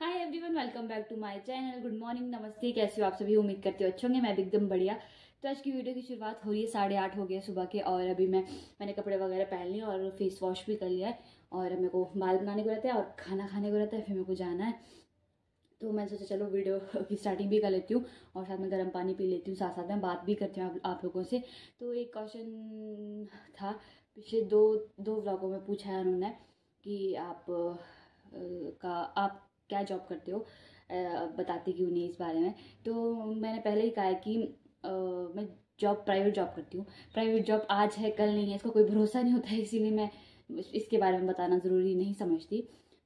Hi everyone welcome back to my channel good morning नमस्ते कैसे हो आप सभी? उम्मीद करते हो अच्छे होंगे। मैं भी एकदम बढ़िया। तो आज की वीडियो की शुरुआत हो रही है साढ़े आठ हो गया सुबह के और अभी मैं मैंने कपड़े वगैरह पहन लिए और फेस वॉश भी कर लिया है। और मेरे को बाल बनाने को रहता है और खाना खाने को रहता है फिर मेरे को जाना है। तो मैं सोचा चलो वीडियो की स्टार्टिंग भी कर लेती हूँ और साथ में गर्म पानी पी लेती हूँ। साथ साथ में बात भी करती हूँ आप, आप लोगों से। तो एक क्वेश्चन था पिछले दो दो व्लॉगों में पूछा है उन्होंने कि आप का आप क्या जॉब करते हो? बताती क्यों नहीं इस बारे में? तो मैंने पहले ही कहा है कि आ, मैं जॉब प्राइवेट जॉब करती हूँ। प्राइवेट जॉब आज है कल नहीं है इसका कोई भरोसा नहीं होता है इसीलिए मैं इसके बारे में बताना ज़रूरी नहीं समझती।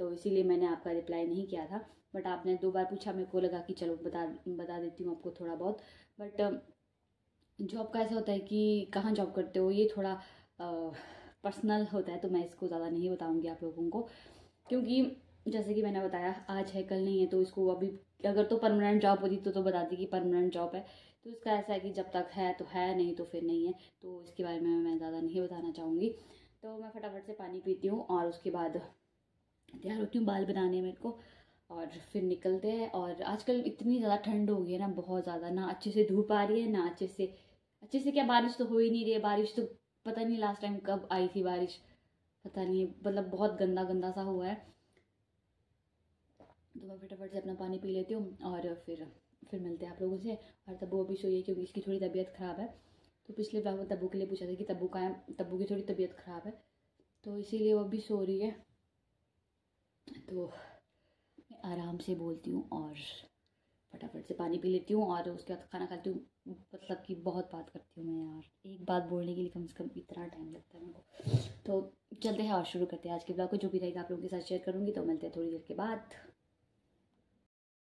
तो इसीलिए मैंने आपका रिप्लाई नहीं किया था। बट आपने दो बार पूछा मेरे को लगा कि चलो बता बता देती हूँ आपको थोड़ा बहुत। बट जॉब का ऐसा होता है कि कहाँ जॉब करते हो ये थोड़ा पर्सनल होता है तो मैं इसको ज़्यादा नहीं बताऊँगी आप लोगों को। क्योंकि जैसे कि मैंने बताया, आज है, कल नहीं है तो इसको अभी, अगर तो परमानेंट जॉब होती तो तो बता दी कि परमानेंट जॉब है। तो इसका ऐसा है कि जब तक है तो है, नहीं तो फिर नहीं है। तो इसके बारे में मैं ज़्यादा नहीं बताना चाहूँगी। तो मैं फटाफट से पानी पीती हूँ और उसके बाद तैयार होती हूँ बाल बनाने मेरे को। और फिर निकलते हैं और आजकल इतनी ज़्यादा ठंड हो गई है ना, बहुत ज़्यादा। ना अच्छे से धूप आ रही है, ना अच्छे से अच्छे से क्या बारिश तो हो ही नहीं रही है। बारिश तो पता नहीं लास्ट टाइम कब आई थी बारिश। पता नहीं मतलब बहुत गंदा गंदा सा हुआ है। तो मैं फटाफट से अपना पानी पी लेती हूँ और फिर फिर मिलते हैं आप लोगों से। और तब्बू अभी सोइए क्योंकि इसकी थोड़ी तबीयत ख़राब है। तो पिछले ब्लॉग में तब्बू के लिए पूछा था कि तब्बू का तब्बू की थोड़ी तबीयत ख़राब है। तो इसीलिए वो अभी सो रही है। तो मैं आराम से बोलती हूँ और फटाफट से पानी पी लेती हूँ और उसके बाद खाना खाती हूँ। मतलब कि बहुत बात करती हूँ मैं यार। एक बात बोलने के लिए कम से कम इतना टाइम लगता है मेरे को। तो चलते हैं और शुरू करते हैं आज के ब्लॉग को। जो भी रहेगा आप लोगों के साथ शेयर करूँगी। तो मिलते हैं थोड़ी देर के बाद।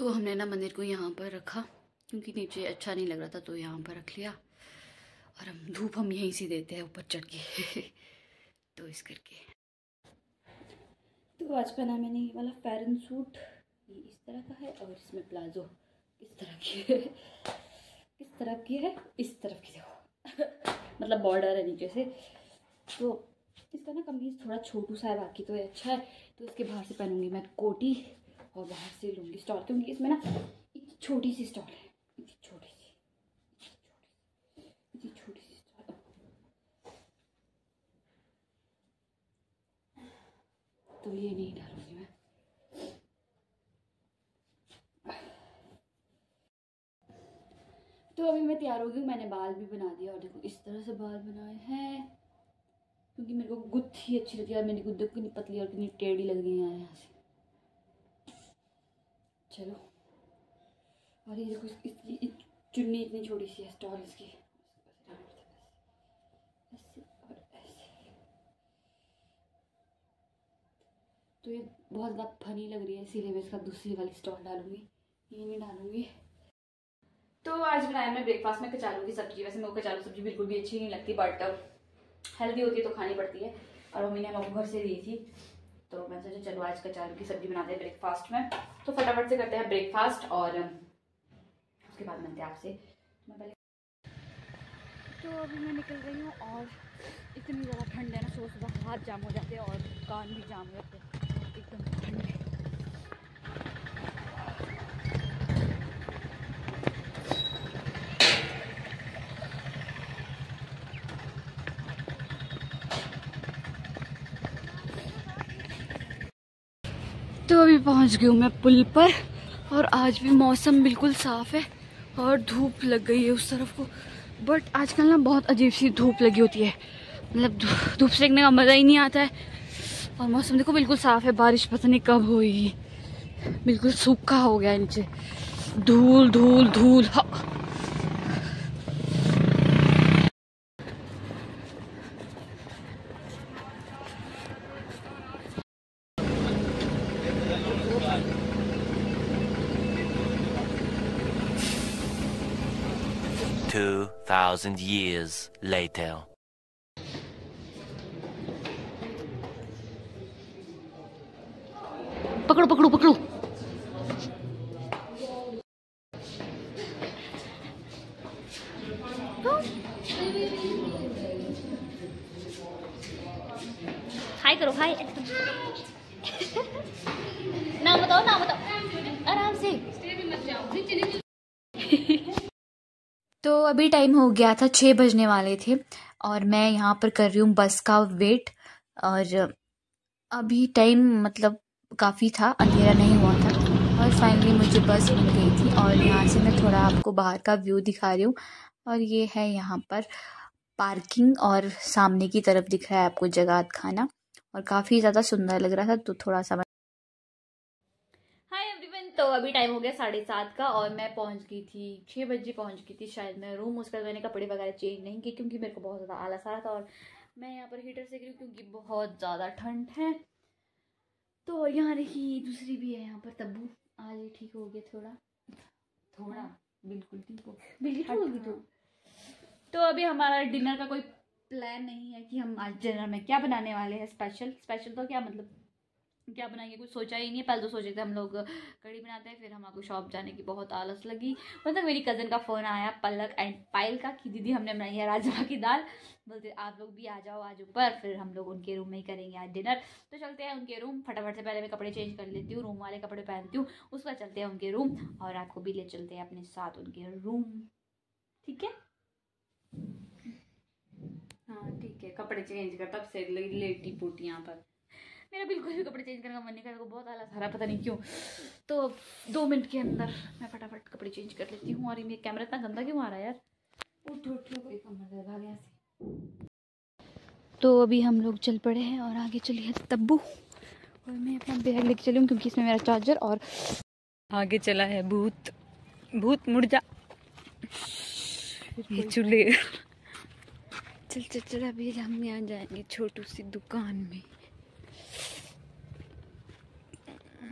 तो हमने ना मंदिर को यहाँ पर रखा, क्योंकि नीचे अच्छा नहीं लग रहा था तो यहाँ पर रख लिया। और हम धूप हम यहीं से देते हैं ऊपर चढ़ के। तो इस करके। तो आज पहना मैंने ये वाला पैरन सूट। ये इस तरह का है और इसमें प्लाजो। इस तरह की है। किस तरह की है, इस तरफ़ की देखो। मतलब बॉर्डर है नीचे से। तो इसका ना कमीज थोड़ा छोटू सा है, बाकी तो अच्छा है। तो इसके बाहर से पहनूँगी मैं कोटी। और बाहर से लूँगी स्टॉल क्योंकि इसमें ना एक छोटी सी स्टॉल है। इतनी छोटी सी, इतनी छोटी सी स्टॉल तो ये नहीं डालूँगी मैं। तो अभी मैं तैयार हो गई मैंने बाल भी बना दिया और देखो इस तरह से बाल बनाए हैं। क्योंकि मेरे को गुत्थी अच्छी लगती है। मेरी गुद्दे कितनी पतली और कितनी टेढ़ी लग रही है यहाँ से। चलो। और ये देखो इसकी चुन्नी इतनी छोटी सी है स्टॉल इसकी। तो ये बहुत ज़्यादा फनी लग रही है, इसीलिए मैं इसका दूसरी वाली स्टॉल डालूँगी। ये नहीं डालूँगी। तो आज बनाया मैं ब्रेकफास्ट में कचालू की सब्ज़ी। वैसे मेरे को कचालू सब्ज़ी बिल्कुल भी अच्छी नहीं लगती बट हेल्दी होती है तो खानी पड़ती है। और मम्मी ने हमको घर से दी थी। तो मैंने सोचा चलो आज कचालू की सब्ज़ी बनाते हैं ब्रेकफास्ट में। तो फटाफट से करते हैं ब्रेकफास्ट और उसके बाद मिलते हैं आपसे। तो अभी मैं निकल रही हूँ और इतनी ज़्यादा ठंड है ना सुबह सुबह हाथ जाम हो जाते हैं और कान भी जाम हो जाते हैं। एकदम ठंड है तो अभी पहुँच गई हूँ मैं पुल पर, और आज भी मौसम बिल्कुल साफ़ है, और धूप लग गई है उस तरफ़ को। बट आजकल ना बहुत अजीब सी धूप लगी होती है। मतलब धूप सेकने का मज़ा ही नहीं आता है। और मौसम देखो बिल्कुल साफ़ है, बारिश पता नहीं कब होगी बिल्कुल सूखा हो गया नीचे। धूल धूल धूल हाँ। Two thousand years later. पकड़ो पकड़ो पकड़ो हाय करो हाय नाम बताओ नाम बताओ अभी टाइम हो गया था छः बजने वाले थे और मैं यहाँ पर कर रही हूँ बस का वेट और अभी टाइम मतलब काफ़ी था, अंधेरा नहीं हुआ था और फाइनली मुझे बस मिल गई थी और यहाँ से मैं थोड़ा आपको बाहर का व्यू दिखा रही हूँ और ये है यहाँ पर पार्किंग और सामने की तरफ़ दिख रहा है आपको जगात खाना और काफ़ी ज़्यादा सुंदर लग रहा था तो थोड़ा सा एवरीवन तो अभी टाइम हो गया साढ़े सात का और मैं पहुँच गई थी छः बजे पहुँच गई थी शायद मैं रूम उसके बाद मैंने कपड़े वगैरह चेंज नहीं किए क्योंकि मेरे को बहुत ज़्यादा आलस आ रहा था और मैं यहाँ पर हीटर से हूँ क्योंकि बहुत ज़्यादा ठंड है। तो यहाँ देखिए दूसरी भी है यहाँ पर तब्बू। आज ये ठीक हो गया थोड़ा। थोड़ा? बिल्कुल ठीक हो बिल्कुल होगी तो तो अभी हमारा डिनर का कोई प्लान नहीं है कि हम आज डिनर में क्या बनाने वाले हैं स्पेशल स्पेशल तो क्या मतलब क्या बनाएँगे? कुछ सोचा ही नहीं है। पहले तो सोचे थे हम लोग कड़ी बनाते हैं, फिर हमारे शॉप जाने की बहुत आलस लगी। मतलब मेरी कज़न का फ़ोन आया, पलक एंड पायल का, कि दीदी हमने बनाई है राजमा की दाल। बोलते, आप लोग भी आ जाओ आज ऊपर, फिर हम लोग उनके रूम में ही करेंगे आज डिनर तो चलते हैं उनके रूम फटाफट से पहले मैं कपड़े चेंज कर लेती हूँ रूम वाले कपड़े पहनती हूँ। उसके चलते हैं उनके रूम और आपको भी ले चलते हैं अपने साथ उनके रूम ठीक है? हाँ ठीक है। कपड़े चेंज कर, तब से लेटी पोटी यहाँ पर। मेरा बिल्कुल भी कपड़े चेंज करने का मन नहीं करता बहुत आलस आ रहा पता नहीं क्यों। तो दो मिनट के अंदर मैं फटाफट कपड़े चेंज कर लेती हूँ, और ये मेरा कैमरा इतना गंदा क्यों आ रहा है यार? उठ कोई कमर से। तो अभी हम लोग चल पड़े हैं और आगे चली है तब्बू। और मैं अपना बैग लेके चली हूँ, क्योंकि इसमें मेरा चार्जर और आगे चला है भूत। भूत मुड़ जा। ये चूल्हे। चल चल चल, अभी हम यहाँ जाएँगे छोटू सी दुकान में।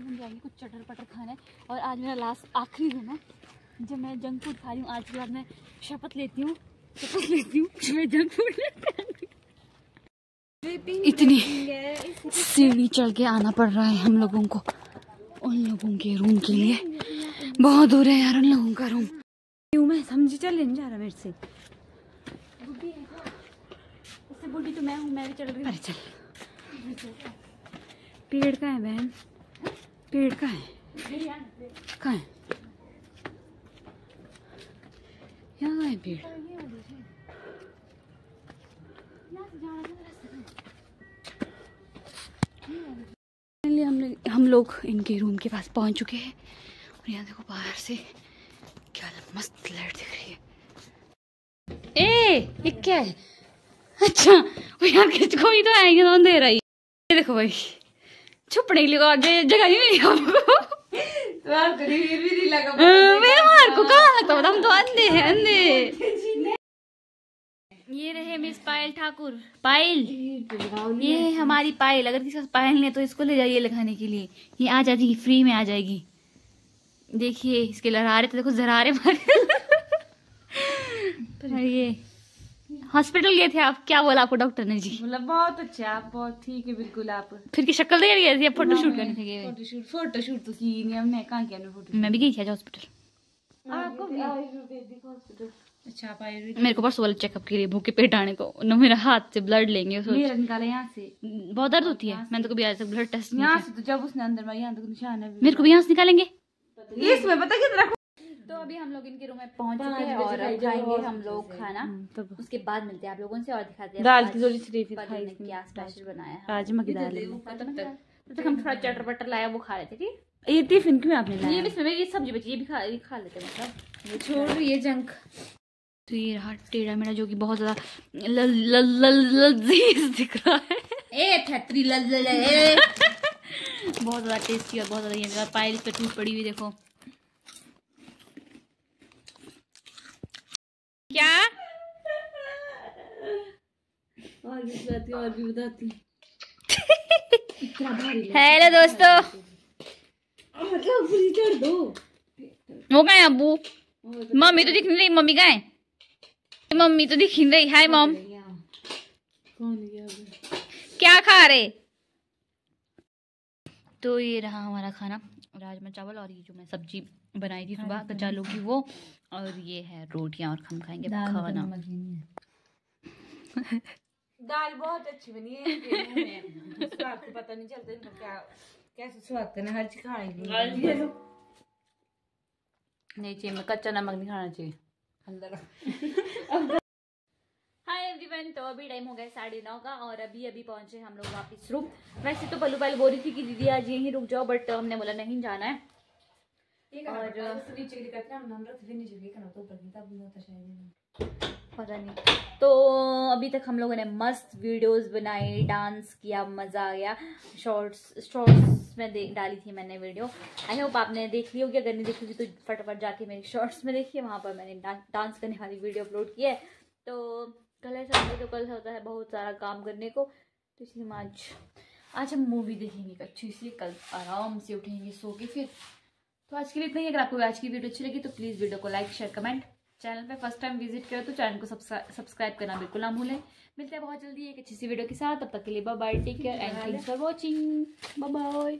हम जाएँगे कुछ चटर पटर खाने। और आज मेरा लास्ट आखिरी दिन है। जब मैं जंक फ़ूड खा रही हूँ, आज के बाद मैं शपथ लेती हूँ। शपथ लेती हूँ मैं जंक फ़ूड इतनी सीढ़ी चढ़ के आना पड़ रहा है हम लोगों को, उन लोगों के रूम के लिए। बहुत दूर है यार उन लोगों का रूम क्यों मैं समझी, चल नहीं जा रहा मेरे से। बुढ़ी तो मैं हूँ, मैं भी चल रही हूँ। अरे चल। पेड़ का है बहन। पेड़ का है? कहाँ है? यहाँ है पेड़। फाइनली हम लोग हम लोग इनके रूम के पास पहुँच चुके हैं। और यहाँ देखो बाहर से क्या मस्त लाइट दिख रही है। ए, ये क्या है? अच्छा वो यार किस कोई तो आएँगे तो अंधेरा ही। देखो भाई। छुपने के लिए आगे जगह नहीं मिली तो आपको रिव्यू भी नहीं लगा मेरे मार को कहाँ लगता हम तो अंधे हैं अंधे। ये रहे मिस पायल ठाकुर पायल। ये हमारी पायल अगर किसी पास पायल नहीं तो इसको ले जाइए लगाने के लिए। ये आ जाएगी फ्री में आ जाएगी। देखिए इसके लहरारे तो देखो जरारे मारे ये हॉस्पिटल गए थे आप? क्या बोला आपको डॉक्टर ने जी? मतलब बहुत अच्छा आप बहुत ठीक है बिल्कुल आप। फिर की शक्ल देख गए थे? आप फ़ोटो शूट करने थे? गए? फोटोशूट फोटोशूट तो की नहीं हमने कहाँ किया हमने फ़ोटो मैं भी गई थी आज हॉस्पिटल आपको भी? आयुर्वेदिक हॉस्पिटल अच्छा आप आयुर्वेदिक मेरे को परसों वाले चेकअप के लिए भूखे पेट आने को। न मेरा हाथ से ब्लड लेंगे मेरा निकाला यहाँ से। बहुत दर्द होती है। मैंने तो कभी आज तक ब्लड टेस्ट नहीं यहाँ से तो जब उसने अंदर मारा यहाँ तक निशान है मेरे को भी यहाँ से निकालेंगे? इसमें पता कितना तो अभी हम लोग इनके रूम में पहुँच चुके हैं और खाएँगे हम लोग खाना। तब उसके बाद मिलते हैं। आप लोगों से और दिखाते हैं दाल की थोड़ी सी क्या स्पेशल बनाया। है राजमा की दाल तब तक। हम थोड़ा चटर पटर लाया वो खा लेते ठीक? ये टिफ़िन क्यों आपने ये लाया भी इसमें ये सब्ज़ी बची ये भी खा ये खा लेते हैं मतलब। ये छोड़ ये जंक। तो ये रहा टेढ़ा मेरा जो कि बहुत ज़्यादा ल- ल- ल- लजीज दिख रहा है। ए छतरी लल बहुत ज़्यादा टेस्टी और बहुत ज़्यादा ये पायल पे टूट पड़ी हुई देखो। क्या? और भी बताती और भी बताती हेलो दोस्तों। मतलब दो। वो कहाँ है अबू मम्मी तो दिख नहीं रही मम्मी कहाँ है? मम्मी तो दिख नहीं रही। Hi mom? क्या खा रहे? तो ये रहा हमारा खाना राजमा चावल और ये जो मैं सब्ज़ी बनाई थी सुबह कचालू की वो और ये है रोटियाँ और हम खाएँगे दाल तो खाना ही है। दाल बहुत अच्छी बनी है मुँह में। पता नहीं चलता इनको क्या कैसे स्वाद करना हर चीज़ खाएँगे नहीं चाहिए कच्चा नमक नहीं खाना चाहिए। अंदर हाय एवरीवन तो अभी टाइम हो गया साढ़े नौ का और अभी अभी पहुँचे हम लोग वापस। रूम वैसे तो पल्लू पहले बोल रही थी कि दीदी आज यहीं रुक जाओ बट हमने बोला नहीं जाना है। और पता नहीं। तो अभी तक हम लोगों ने मस्त वीडियोस बनाए डांस किया मज़ा आ गया। शॉर्ट्स शॉर्ट्स में डाली थी मैंने वीडियो आई होप आपने देख ली होगी अगर नहीं देखी होगी तो फटाफट जाके मेरे शॉर्ट्स में देखिए वहाँ पर मैंने डा, डांस करने वाली वीडियो अपलोड की है। तो कल है तो कल होता है बहुत सारा काम करने को तो इसलिए हम आज आज हम मूवी देखेंगे अच्छी सी कल आराम से उठेंगे सो के फिर तो आज के लिए इतना ही। अगर आपको आज की वीडियो अच्छी लगी तो प्लीज़ वीडियो को लाइक शेयर कमेंट चैनल पे फ़र्स्ट टाइम विज़िट करो तो चैनल को सब्सक्राइब करना बिल्कुल ना भूलें। मिलते हैं बहुत जल्दी एक अच्छी सी वीडियो के साथ। तब तक के लिए bye bye take care and thanks for watching bye bye